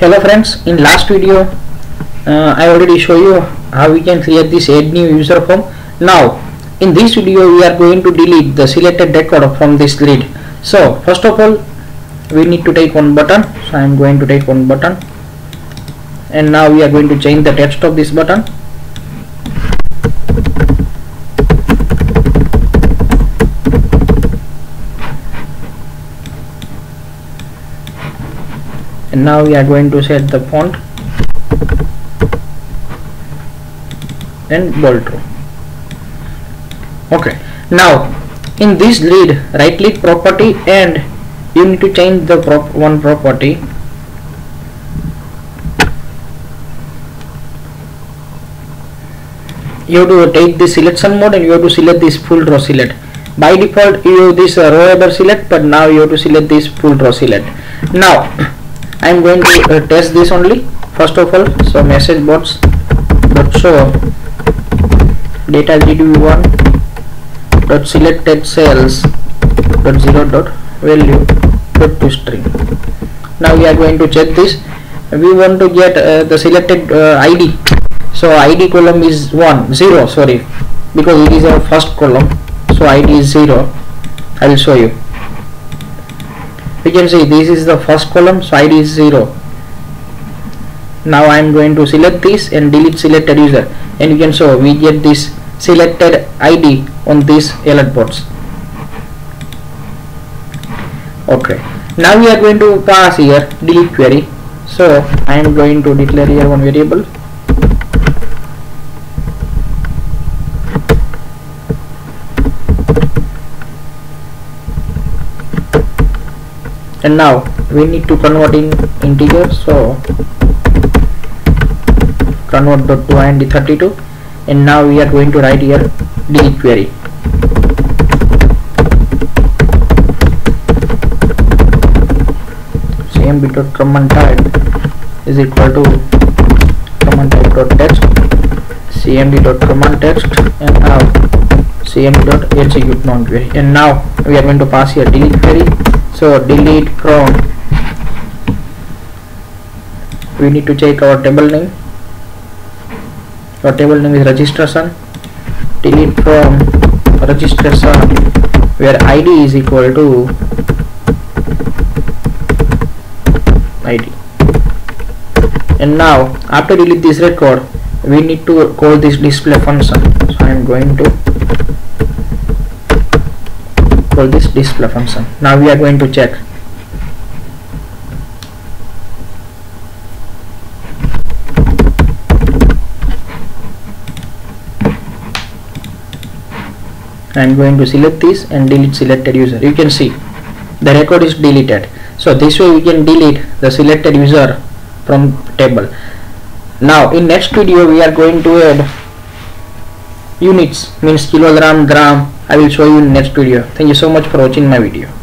hello friends in last video uh, I already show you how we can create this add new user form. Now in this video we are going to delete the selected record from this grid. So first of all we need to take one button. So I am going to take one button. And now we are going to change the text of this button and now we are going to set the font and bold row. Okay. Now in this lead right click property and you need to change the prop one property. You have to take the selection mode and you have to select this full row select. By default you have this uh, row header select but now you have to select this full row select. Now I am going to uh, test this only first of all. So message box dot show. Data gdb1 dot selected cells. Dot zero dot value. Dot to string now we are going to check this. We want to get uh, the selected uh, id so id column is 1 0 sorry. Because it is our first column. So id is 0 i will show you you can see this is the first column so id is 0 now I am going to select this and delete selected user. And you can show we get this selected id on these alert box okay. Now we are going to pass here delete query. So I am going to declare here one variable and now we need to convert in integer so convert dot to int 32 and now we are going to write here delete query. Cmd dot command type is equal to command type dot text cmd dot command text and now cmd dot execute non query and now we are going to pass here delete query so delete from we need to check our table name. Our table name is registration. Delete from registration where id is equal to id and now after delete this record we need to call this display function. So i am going to call this display function. Now we are going to check. I am going to select this and delete selected user. You can see the record is deleted. So this way we can delete the selected user from table. Now in next video we are going to add units means kilogram gram I will show you in next video. Thank you so much for watching my video